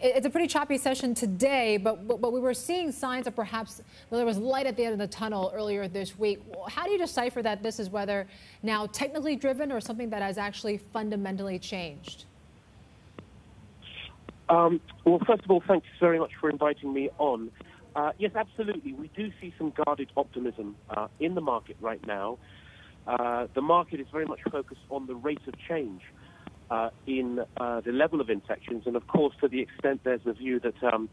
it's a pretty choppy session today, but, but we were seeing signs of perhaps there was light at the end of the tunnel earlier this week. How do you decipher that this is whether now technically driven or something that has actually fundamentally changed? Um, well, first of all, thanks very much for inviting me on. Uh, yes, absolutely. We do see some guarded optimism uh, in the market right now. Uh, the market is very much focused on the rate of change uh, in uh, the level of infections, and of course, to the extent there's a view that um,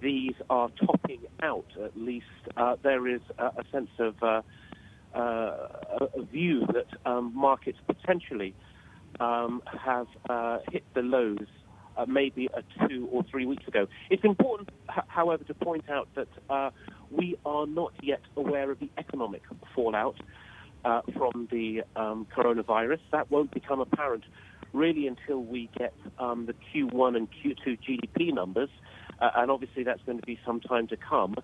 these are topping out, at least uh, there is a, a sense of uh, uh, a view that um, markets potentially um, have uh, hit the lows. maybe two or three weeks ago. It's important, however, to point out that we are not yet aware of the economic fallout from the um, coronavirus. That won't become apparent really until we get um, the Q1 and Q2 GDP numbers, uh, and obviously that's going to be some time to come.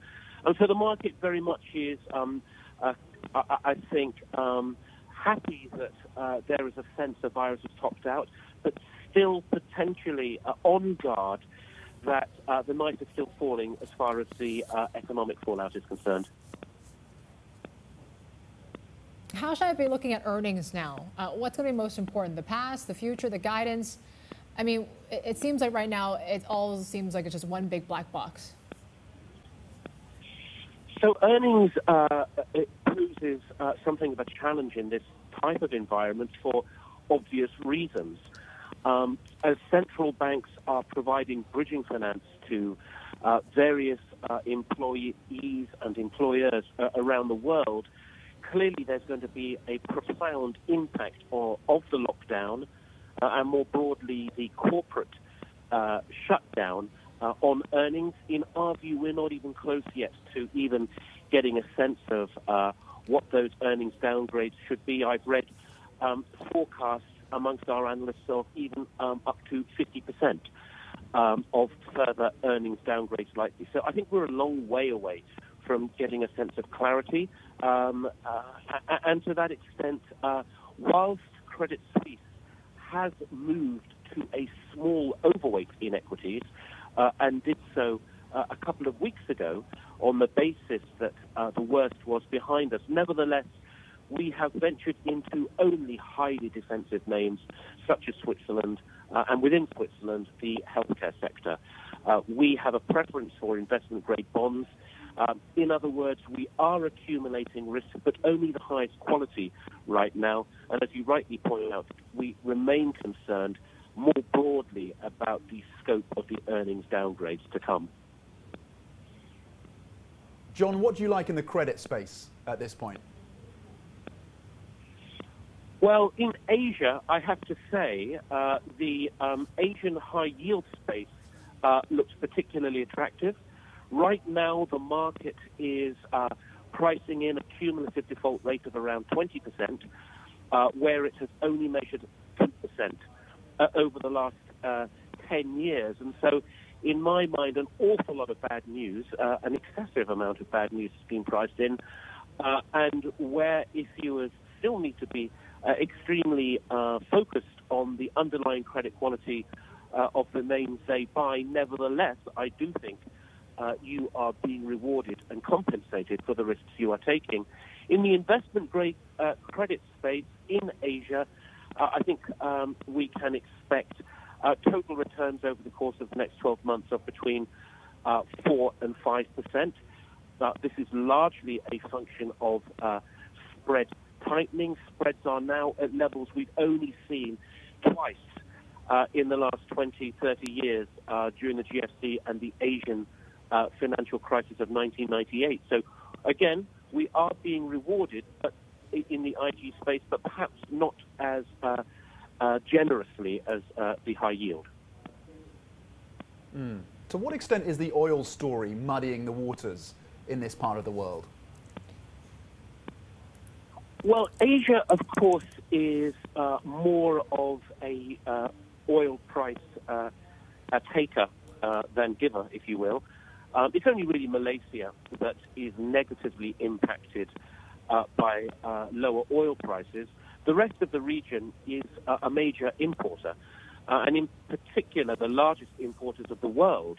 And so the market very much is, um, uh, I, I, think, um, happy that uh, there is a sense the virus has topped out, but still potentially uh, on guard that uh, the knife is still falling as far as the uh, economic fallout is concerned. How should I be looking at earnings now? Uh, what's going to be most important? The past, the future, the guidance? I mean, it, it, seems like right now it all seems like it's just one big black box. So earnings uh, it poses uh, something of a challenge in this type of environment for obvious reasons. Um, as central banks are providing bridging finance to uh, various uh, employees and employers uh, around the world, clearly there's going to be a profound impact of, of the lockdown uh, and more broadly the corporate uh, shutdown uh, on earnings. In our view, we're not even close yet to even getting a sense of uh, what those earnings downgrades should be. I've read um, forecasts amongst our analysts of even um, up to 50%. Um, of further earnings downgrades likely. So I think we're a long way away from getting a sense of clarity. Um, uh, and to that extent, uh, whilst Credit Suisse has moved to a small overweight in equities uh, and did so uh, a couple of weeks ago on the basis that uh, the worst was behind us, nevertheless, we have ventured into only highly defensive names such as Switzerland uh, and within Switzerland, the healthcare sector. we have a preference for investment grade bonds. Um, in other words, we are accumulating risk, but only the highest quality right now. And as you rightly point out, we remain concerned more broadly about the scope of the earnings downgrades to come. John, what do you like in the credit space at this point? Well, in Asia, I have to say, uh, the um, Asian high yield space uh, looks particularly attractive. Right now, the market is uh, pricing in a cumulative default rate of around 20%, uh, where it has only measured 2% uh, over the last uh, 10 years. And so, in my mind, an awful lot of bad news, uh, an excessive amount of bad news has been priced in, uh, and where issuers still need to be extremely focused on the underlying credit quality of the names they buy. Nevertheless, I do think uh, you are being rewarded and compensated for the risks you are taking. In the investment grade uh, credit space in Asia, uh, I think um, we can expect uh, total returns over the course of the next 12 months of between uh, 4 and 5 percent. this is largely a function of uh, spread tightening. Spreads are now at levels we've only seen twice in the last 20, 30 years during the GFC and the Asian uh, financial crisis of 1998. So, again, we are being rewarded but in the IG space, but perhaps not as uh, uh, generously as uh, the high yield. Mm. To what extent is the oil story muddying the waters in this part of the world? Well, Asia, of course, is uh, more of a uh, oil price uh, a taker uh, than giver, if you will. Um, it's only really Malaysia that is negatively impacted uh, by uh, lower oil prices. The rest of the region is uh, a major importer. uh, and in particular, the largest importers of the world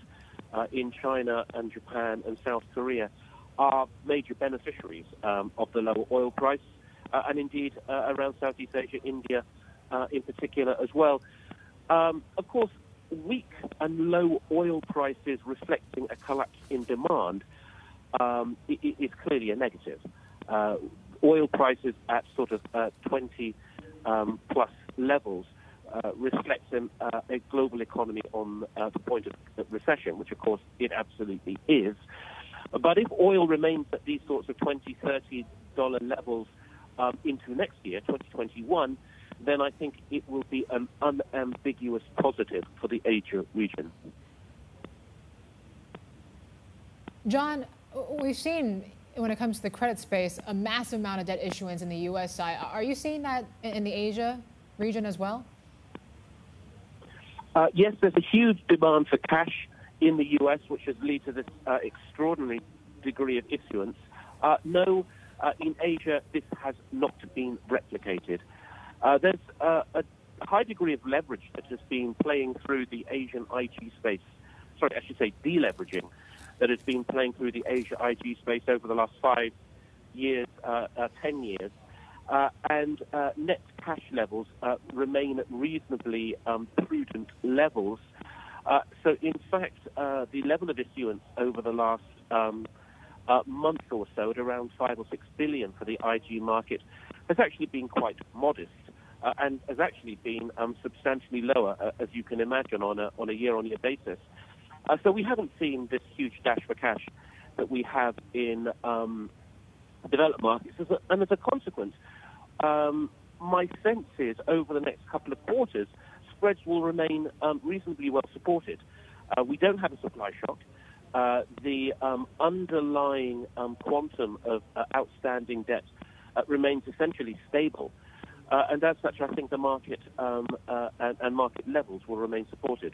uh, in China and Japan and South Korea are major beneficiaries um, of the lower oil price, uh, and indeed around Southeast Asia, India in particular as well. Um, of course, weak and low oil prices reflecting a collapse in demand um, is clearly a negative. Uh, oil prices at sort of 20 um, plus levels uh, reflects an, uh, a global economy on uh, the point of recession, which of course it absolutely is. But if oil remains at these sorts of 20, 30 dollar levels um, into next year, 2021, then I think it will be an unambiguous positive for the Asia region. John, we've seen when it comes to the credit space a massive amount of debt issuance in the U.S. side. Are you seeing that in the Asia region as well? Uh, yes, there's a huge demand for cash in the U.S., which has led to this uh, extraordinary degree of issuance. Uh, no, uh, in Asia, this has not been replicated. Uh, there's uh, a high degree of leverage that has been playing through the Asian IG space. Sorry, I should say deleveraging that has been playing through the Asia IG space over the last five years, ten years. Uh, and uh, net cash levels uh, remain at reasonably um, prudent levels. so, in fact, the level of issuance over the last um, month or so, at around five or six billion for the IG market, has actually been quite modest. Uh, and has actually been um, substantially lower, uh, as you can imagine, on a, on a year-on-year basis. Uh, so we haven't seen this huge dash for cash that we have in um, developed markets. As a, and as a consequence, um, my sense is over the next couple of quarters, spreads will remain um, reasonably well supported. Uh, we don't have a supply shock. Uh, the um, underlying um, quantum of uh, outstanding debt uh, remains essentially stable. Uh, and as such, I think the market um, uh, and, and market levels will remain supported.